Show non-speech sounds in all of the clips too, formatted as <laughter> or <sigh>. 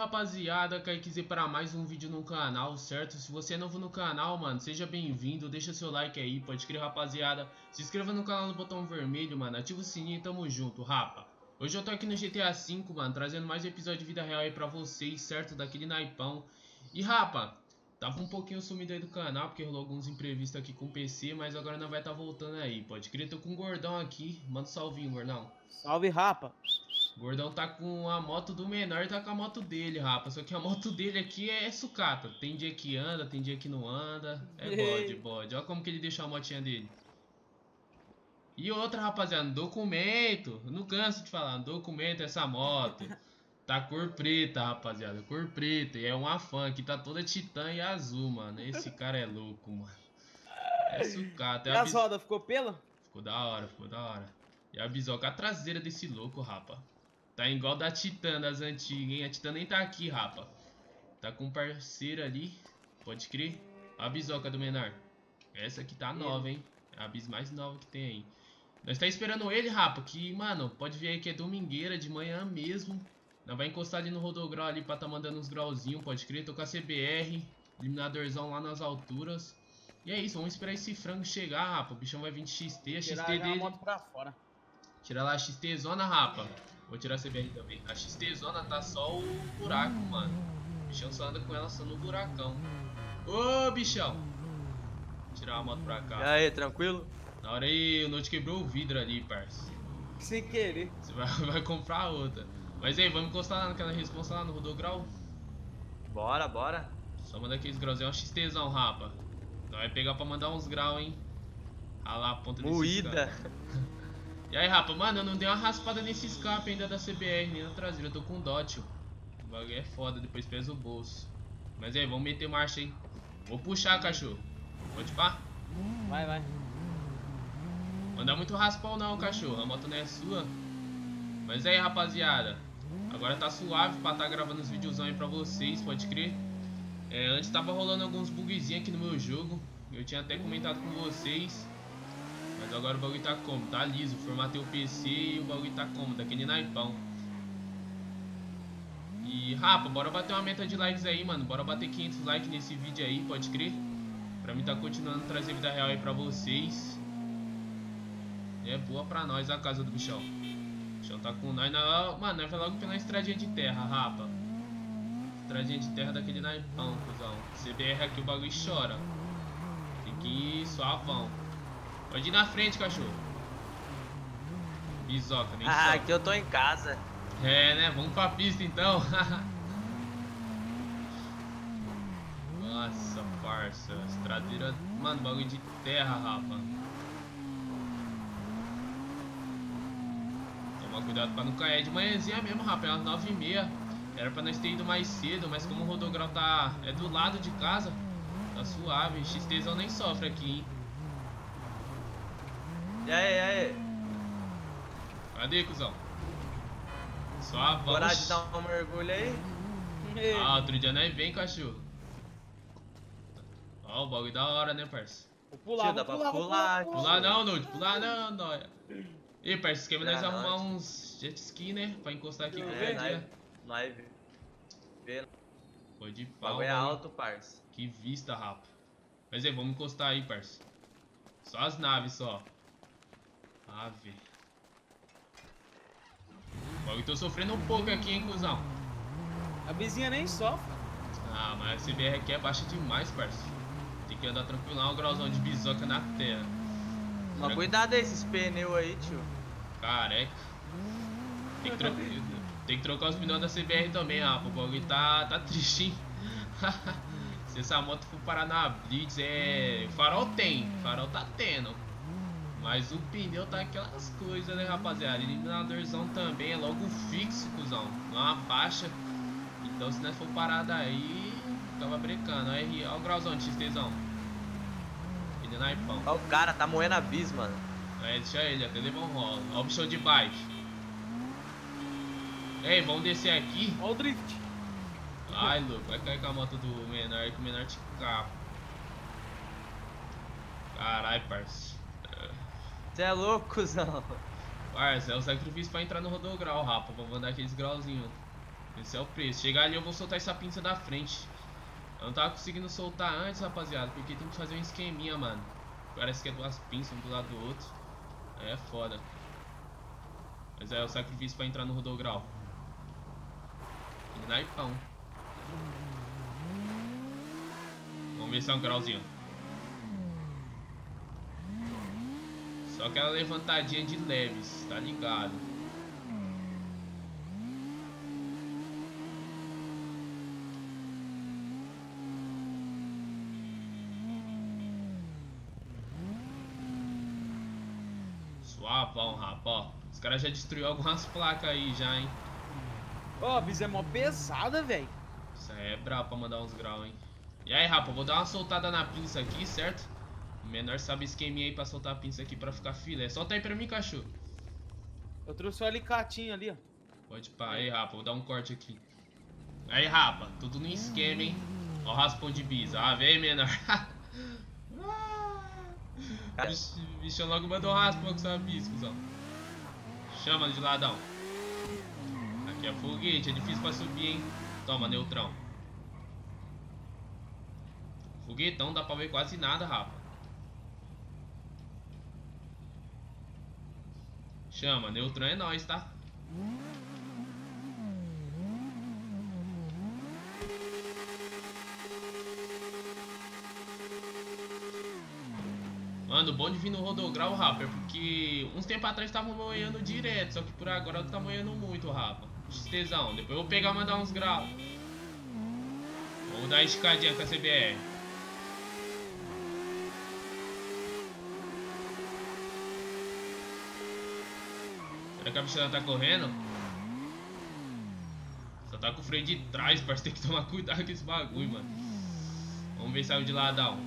rapaziada, Kaique para mais um vídeo no canal, certo? Se você é novo no canal, mano, seja bem-vindo, deixa seu like aí, pode crer rapaziada. Se inscreva no canal no botão vermelho, mano, ativa o sininho e tamo junto, rapa. Hoje eu tô aqui no GTA V, mano, trazendo mais um episódio de vida real aí pra vocês, certo? Daquele naipão. E rapa, tava um pouquinho sumido aí do canal, porque rolou alguns imprevistos aqui com o PC Mas agora não vai tá voltando aí, pode crer, tô com o Gordão aqui, manda um salvinho, Gordão. Salve, rapa o gordão tá com a moto do menor e tá com a moto dele, rapaz. Só que a moto dele aqui é sucata. Tem dia que anda, tem dia que não anda. É <laughs> bode, bode. Olha como que ele deixou a motinha dele. E outra, rapaziada, documento. não canso de falar, documento essa moto. Tá cor preta, rapaziada. Cor preta. E é uma fã que tá toda titã e azul, mano. Esse cara é louco, mano. É <laughs> sucata. É e as rodas, ficou pela? Ficou da hora, ficou da hora. E a bisoca a traseira desse louco, rapa. Tá igual da Titã das antigas, hein? A Titã nem tá aqui, rapa. Tá com um parceiro ali. Pode crer. A bisoca do menor. Essa aqui tá nova, hein? É a bis mais nova que tem aí. Nós tá esperando ele, rapa. Que, mano, pode ver aí que é domingueira, de manhã mesmo. Nós vai encostar ali no rodograu ali pra tá mandando uns grauzinhos, pode crer. Tô com a CBR. Eliminadorzão lá nas alturas. E é isso, vamos esperar esse frango chegar, rapa. O bichão vai vir de XT. A XT Tirar dele. A moto pra fora. Tira lá a XT zona, rapa. Vou tirar a CBR também. A XT zona tá só o buraco, mano. O bichão só anda com ela só no buracão. Ô, bichão. Vou tirar a moto pra cá. E aí, tranquilo? Na hora aí, o Note quebrou o vidro ali, parça. Sem querer. Você vai, <laughs> vai comprar outra. Mas aí, vamos encostar naquela responsa lá no rodograu? Bora, bora. Só manda aqueles graus. É um XTzão, rapa. Não vai pegar pra mandar uns graus, hein. Ralar a ponta desse Moída. <laughs> E aí, rapa, mano, eu não dei uma raspada nesse escape ainda da CBR, nem na traseira, eu tô com dot, O bagulho é foda, depois pesa o bolso. Mas aí, vamos meter marcha aí. Vou puxar, cachorro. Pode pá? Vai, vai. Não muito raspão não, cachorro, a moto não é sua. Mas aí, rapaziada. Agora tá suave pra tá gravando os videozão aí pra vocês, pode crer. É, antes tava rolando alguns bugzinhos aqui no meu jogo. Eu tinha até comentado com vocês. Mas agora o bagulho tá como? Tá liso. Formatei o PC e o bagulho tá como? Daquele naipão. E, rapa, bora bater uma meta de likes aí, mano. Bora bater 500 likes nesse vídeo aí, pode crer? Pra mim tá continuando trazer vida real aí pra vocês. É boa pra nós a casa do bichão. O bichão tá com nós na... Mano, nós vai logo pela estradinha de terra, rapa. Estradinha de terra daquele naipão, cuzão. CBR aqui o bagulho chora. Tem que ir suavão. Pode ir na frente, cachorro. Bisoca, nem Ah, aqui eu tô em casa. É, né? Vamos pra pista então. <laughs> Nossa, parça. Estradeira. Mano, bagulho de terra, rapa. Toma cuidado pra não cair. De manhãzinha mesmo, rapa. É umas 9 e meia. Era pra nós ter ido mais cedo, mas como o rodograu tá. É do lado de casa, tá suave. XTzão nem sofre aqui, hein? E aí, e aí? Cadê, cuzão? Só a Bora de dar um mergulho aí? Ah, outro dia nós vem, cachorro. Ó, o bagulho da hora, né, parça? Vou pular, Tio, dá pra pular, pular, pular. Pular não, Nude, pular não, nóia. E parça, esquema nós arrumar uns jet ski, né? Pra encostar aqui com é, nós, nós vê. Foi de pau. Bagulho é alto, parça. Que vista, rapa. Mas aí, vamos encostar aí, parça. Só as naves, só. Ave. Eu tô sofrendo um pouco aqui, hein, cuzão. A vizinha nem sofre. Ah, mas a CBR aqui é baixa demais, parceiro. Tem que andar tranquilão, um grauzão de bisoca na terra. Mas cuidado aí esses pneus aí, tio. Careca. Tem que, tro... Tem que trocar os pneus da CBR também, rapaz. O bagulho tá, tá triste, hein? <laughs> Se essa moto for parar na Blitz, é... Farol tem, farol tá tendo. Mas o pneu tá aquelas coisas, né, rapaziada? Eliminadorzão também é logo fixo, cuzão. Não é uma faixa. Então, se nós for parado aí, tava brecando. Olha, olha o grauzão de XTzão. Ele é naipão. Olha o cara, tá moendo a bis, mano. É, deixa ele, até levar um rolo. Olha o bichão de bike. Ei, vamos descer aqui. Olha o drift. Ai, louco, vai cair com a moto do menor que o menor te capa. Carai, parceiro. Você é louco, cuzão. Parça, é o sacrifício pra entrar no rodograu, rapa. Vamos mandar aqueles grauzinhos. Esse é o preço. Chegar ali eu vou soltar essa pinça da frente. Eu não tava conseguindo soltar antes, rapaziada, porque tem que fazer um esqueminha, mano. Parece que é duas pinças, um do lado do outro. É foda. Mas é o sacrifício pra entrar no rodograu. Naipão. Vamos ver se é um grauzinho. Só aquela levantadinha de leves, tá ligado? Suavão, rapaz. Os caras já destruiu algumas placas aí já, hein? Ó, oh, a é mó pesada, velho. Isso aí é brabo pra mandar uns graus, hein? E aí, rapa, vou dar uma soltada na pinça aqui, certo? O menor sabe esqueminha aí pra soltar a pinça aqui pra ficar filé. Solta aí pra mim, cachorro. Eu trouxe o alicatinho ali, ó. Pode pá. Aí, rapa, vou dar um corte aqui. Aí, rapa, tudo no esquema, hein? Ó o raspão de bisa. Ah, vem, menor. <laughs> Bicho, bicho logo mandou um raspão com sua bis, cuzão. Chama de ladão. Aqui é foguete, é difícil pra subir, hein? Toma, neutrão. Foguetão, dá pra ver quase nada, rapa. Chama, neutrão é nóis, tá? Mano, bom de vir no rodograu, rapa, é porque uns tempos atrás tava moendo direto, só que por agora tá moendo muito, rapa. Xtezão, depois eu vou pegar e mandar uns graus. Vamos dar escadinha com a CBR. Será que a bichada tá correndo? Só tá com o freio de trás, <laughs> parceiro. Tem que tomar cuidado com esse bagulho, mano. Vamos ver se saiu de ladão.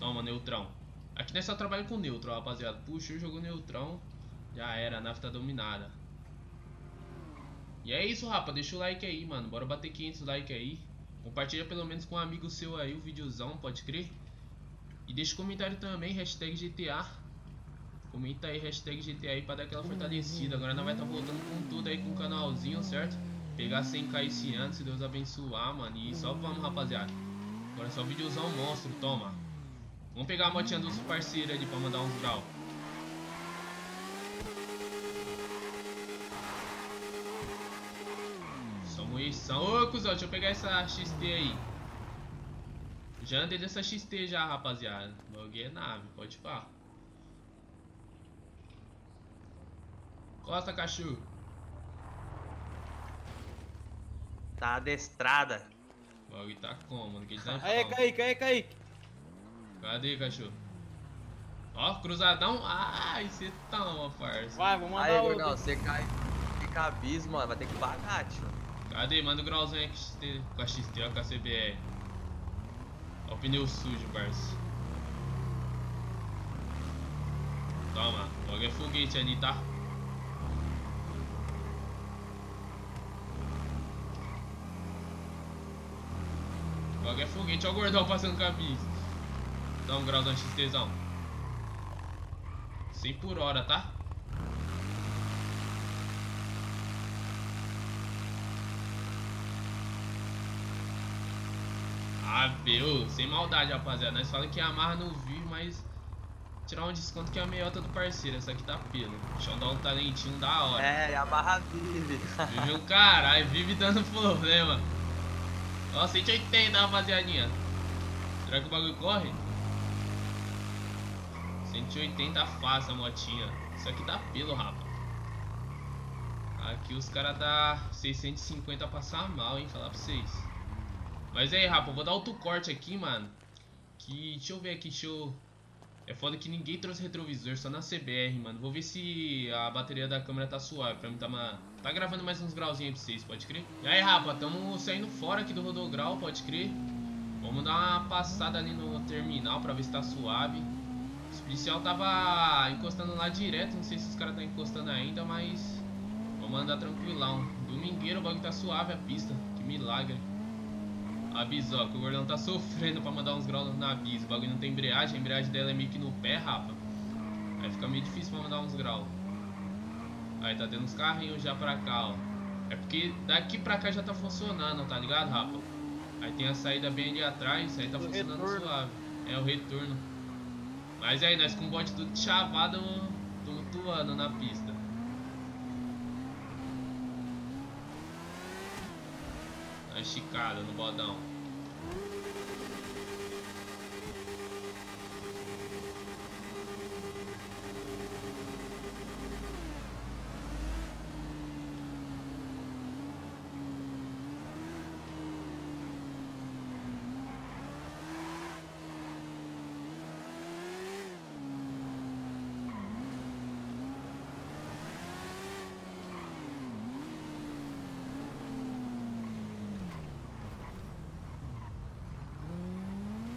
Toma, neutrão. Aqui nós só trabalha com neutro, rapaziada. Puxou, jogou neutrão. Já era, a nave tá dominada. E é isso, rapa. Deixa o like aí, mano. Bora bater 500 likes aí. Compartilha pelo menos com um amigo seu aí o videozão, pode crer. E deixa um comentário também, hashtag GTA. Comenta aí, hashtag GTA aí pra dar aquela fortalecida. Agora nós vai estar tá voltando com tudo aí com o canalzinho, certo? Pegar 100k esse ano, se Deus abençoar, mano. E só vamos, rapaziada. Agora é só videozão monstro, toma. Vamos pegar a motinha dos parceiros ali pra mandar uns grau. Só munição. Ô, cuzão, deixa eu pegar essa XT aí. Já andei dessa XT já, rapaziada. Loguei nave, pode pá. Costa, cachorro. Tá adestrada. O bagulho tá como, mano? Que tá aí, Kaique, aí, Kaique. Cadê, cachorro? Ó, cruzadão. Ai, você toma, parça. Vai, vamos mandar Aí, Gordão, você cai. Fica abismo, mano. Vai ter que pagar, tio. Cadê? Manda o grauzinho aí com a XT, ó, com a CBR. Ó o pneu sujo, parça. Toma, logo é foguete ali, tá? Logo é foguete, ó o gordão passando camisa. Dá um grau da XTzão. 100 por hora, tá? Ah, viu? Sem maldade, rapaziada. Nós falamos que amarra no vivo, mas... Tirar um desconto que é a meiota do parceiro. Essa aqui tá pelo. Deixa eu dar um talentinho da hora. É, amarra vive. Vive um caralho. Vive dando problema. Ó, 180, rapaziadinha. Será que o bagulho corre? 180 fácil a motinha. Isso aqui dá pelo, rapa. Aqui os caras dá 650 passar mal, hein? Falar pra vocês. Mas aí, rapa, eu vou dar outro corte aqui, mano. Que. Deixa eu ver aqui, deixa eu. É foda que ninguém trouxe retrovisor, só na CBR, mano. Vou ver se a bateria da câmera tá suave. Pra mim tá, uma... tá gravando mais uns grauzinhos pra vocês, pode crer? E aí, rapa, tamo saindo fora aqui do rodograu, pode crer? Vamos dar uma passada ali no terminal pra ver se tá suave. Os policial tava encostando lá direto, não sei se os caras estão tá encostando ainda, mas vamos andar tranquilão. Domingueiro, o bagulho tá suave a pista, que milagre. A bisoca, o gordão tá <laughs> sofrendo pra mandar uns graus na bis. O bagulho não tem embreagem, a embreagem dela é meio que no pé, rapa. Aí fica meio difícil pra mandar uns graus. Aí tá tendo uns carrinhos já pra cá, ó. É porque daqui pra cá já tá funcionando, tá ligado, rapa? Aí tem a saída bem ali atrás, aí tá O funcionando retorno. suave. É o retorno. Mas aí, nós com o bote tudo chavado, tumultuando na pista. Na esticada, no bodão.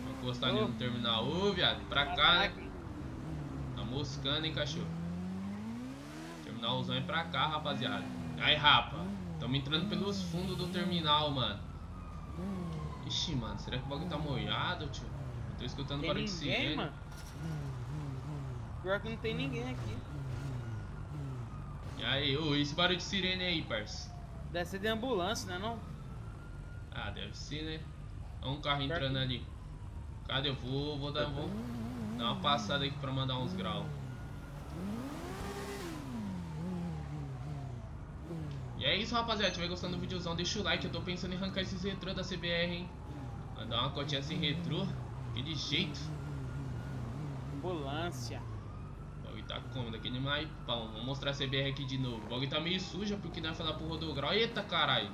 Vou encostar Ô. no terminal. Ô, viado, pra cá, né? Tá moscando, hein, cachorro? Terminalzão é pra cá, rapaziada. Aí, rapa. Tamo entrando pelos fundos do terminal, mano. Ixi, mano, será que o bagulho tá molhado, tio? Eu tô escutando barulho de sirene. mano? Pior que não tem ninguém aqui. E aí, ô, esse barulho de sirene aí, parça? Deve ser de ambulância, né não? Ah, deve ser, né? Olha um carro entrando ali. Cadê? Eu vou, vou, dar, vou dar uma passada aqui pra mandar uns graus. E é isso, rapaziada. Se tiver gostando do videozão, deixa o like. Eu tô pensando em arrancar esses retrô da CBR, hein? Mandar uma cotinha sem retrô. Aquele jeito. Ambulância. O bagulho tá como? Daquele maipão. Vou mostrar a CBR aqui de novo. O bagulho tá meio suja porque nós falar pro rodograu. Eita, caralho.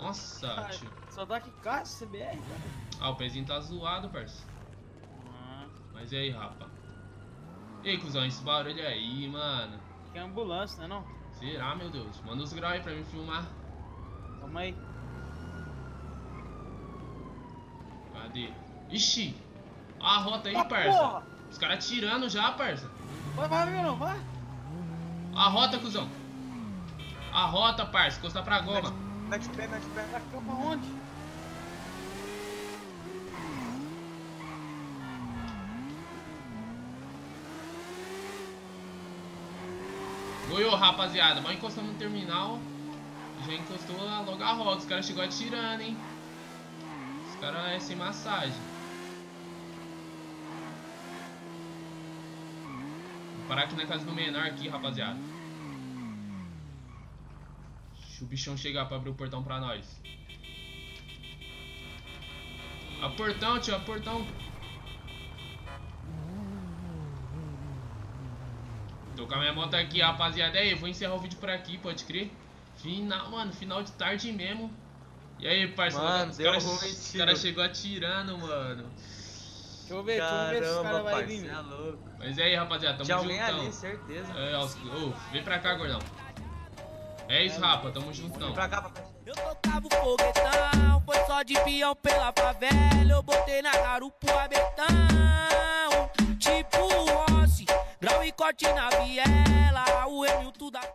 Nossa, Ai, tio. Só tá aqui caixa CBR, cara. Ah, o pezinho tá zoado, parça. Ah, Mas e aí, rapa? E aí, cuzão, esse barulho aí, mano. que é ambulância, né não? Será, meu Deus? Manda os graus aí pra mim filmar. Calma aí. Cadê? Ixi! A rota aí, Ah, parça. porra! Os caras tirando já, parça. Vai, vai, vai, não, vai. A rota, cuzão. A rota, parça. Encostar pra goma. Mete o pé, mete o pé. Vai ficar pra onde? Goiô, rapaziada. Mas encostamos no terminal. Já encostou a rota. Os caras chegou atirando, hein. Os caras é sem massagem. Vou parar aqui na casa do menor aqui, rapaziada. Deixa o bichão chegar pra abrir o portão pra nós. A portão, tio, a portão. Tô com a minha moto aqui, rapaziada. E aí, eu vou encerrar o vídeo por aqui, pode crer. Final, mano, final de tarde mesmo. E aí, parceiro, Mano, os caras cara chegou atirando, mano. Deixa eu ver, deixa eu ver se os caras Caramba, vão pai, vir. é louco. Mas e aí, rapaziada, tamo Tinha alguém juntão. ali, certeza. É, ô, vem pra cá, gordão. É isso, rapa, tamo juntão. Pra cá, papai. Eu tocava o foguetão, foi só de peão pela favela. Eu botei na garupa o abetão, tipo Rossi, grau e corte na viela. O Emilton